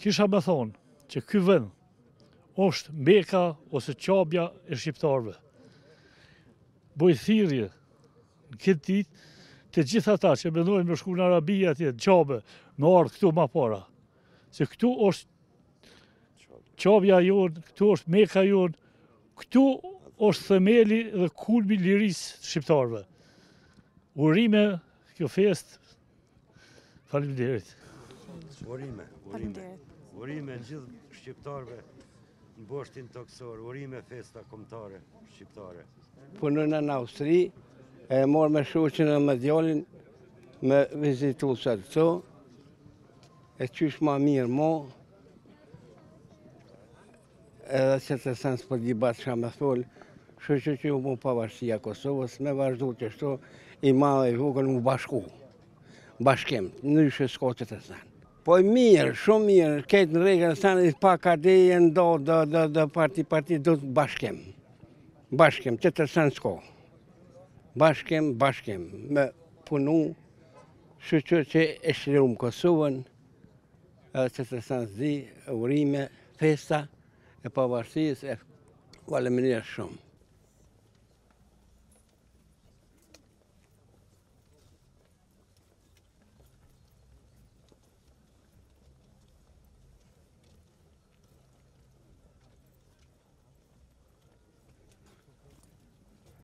Kisha me thonë që ky vend është meka ose qabja e shqiptarëve. Boj thirrje në këtë ditë të gjithë ata që mendojnë me shku në Arabi, atje në qabe, me ardhë këtu ma para. Se këtu është qabja jonë, këtu është meka jonë, këtu është themeli dhe kulmi i lirisë të shqiptarëve. Urime kjo festë Faleminderit. Urime, urime. Urime gjithë shqiptarëve në boshtin tokësor, urime festa kombëtare shqiptare. Punoj në Austri, e morë me shoqën e me djalin me vizitu sot, e qysh ma mirë mo, Edhe qet sen s'po di bash çka me thonë, shyqyr që u bo pavarësia e Kosovës, me vazhdu qishtu, i madhe i vogël m'u bashku, bashkim, njësh s'ko qet sen. Po mirë, shumë mirë, ketë në regën, sanë i pa ka dhe i ndo, dhe dhe dhe parti, parti, dhe të bashkim, bashkim, qet sen s'ko, bashkim, bashkim, me punu, shyqyr që e çlirum Kosovën, Edhe qet sen s'di, urime, festa e pavarësisë e faleminderit shumë.